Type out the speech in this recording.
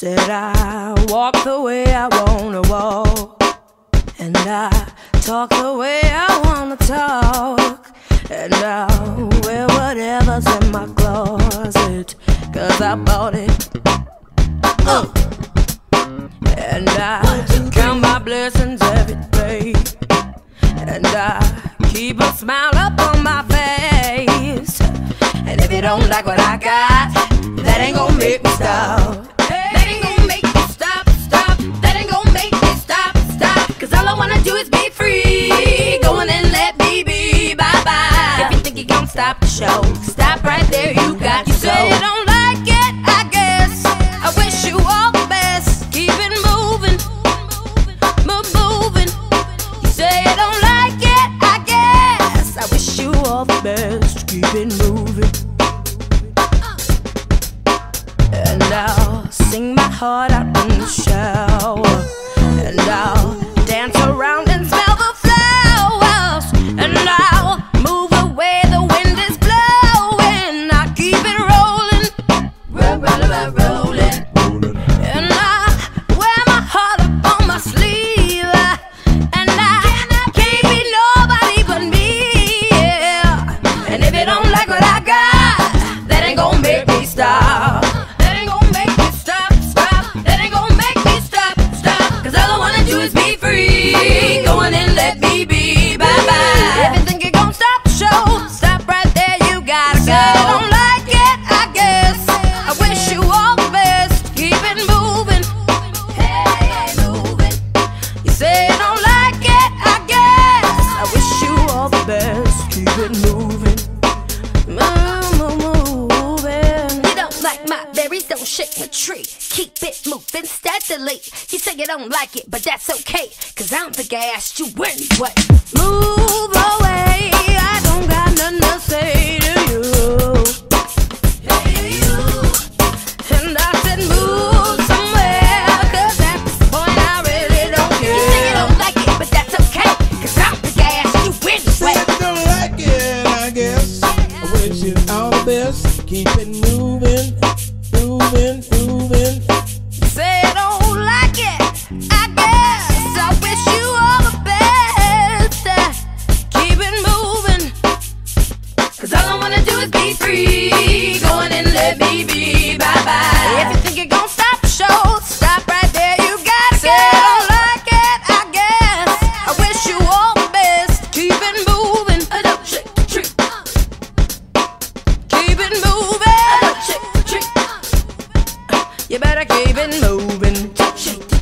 Said I walk the way I wanna walk, and I talk the way I wanna talk, and I'll wear whatever's in my closet, cause I bought it. Uh. And I count my blessings every day, and I keep a smile up on my face. And if you don't like what I got, that ain't gonna make me stop. We've been moving. And I'll sing my heart out in the shower. And I'll keep it moving. Like my berries don't shake my tree. Keep it moving steadily. You say you don't like it, but that's okay. Cause I don't think I asked you anyway. Move keep it moving. baby, moving. Shake